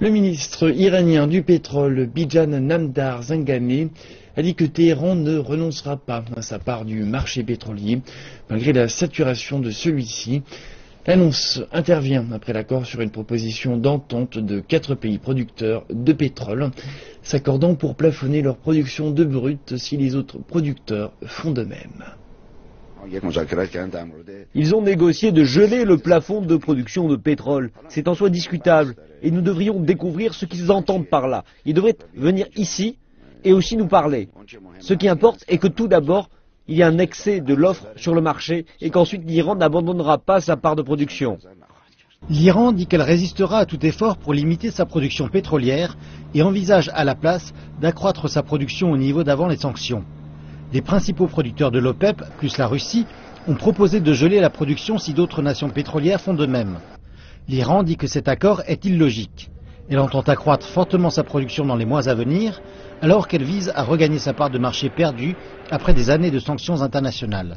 Le ministre iranien du pétrole, Bijan Namdar Zangame, a dit que Téhéran ne renoncera pas à sa part du marché pétrolier, malgré la saturation de celui-ci. L'annonce intervient après l'accord sur une proposition d'entente de quatre pays producteurs de pétrole, s'accordant pour plafonner leur production de brut si les autres producteurs font de même. Ils ont négocié de geler le plafond de production de pétrole. C'est en soi discutable. Et nous devrions découvrir ce qu'ils entendent par là. Ils devraient venir ici et aussi nous parler. Ce qui importe est que tout d'abord, il y a un excès de l'offre sur le marché et qu'ensuite l'Iran n'abandonnera pas sa part de production. L'Iran dit qu'elle résistera à tout effort pour limiter sa production pétrolière et envisage à la place d'accroître sa production au niveau d'avant les sanctions. Les principaux producteurs de l'OPEP, plus la Russie, ont proposé de geler la production si d'autres nations pétrolières font de même. L'Iran dit que cet accord est illogique. Elle entend accroître fortement sa production dans les mois à venir, alors qu'elle vise à regagner sa part de marché perdue après des années de sanctions internationales.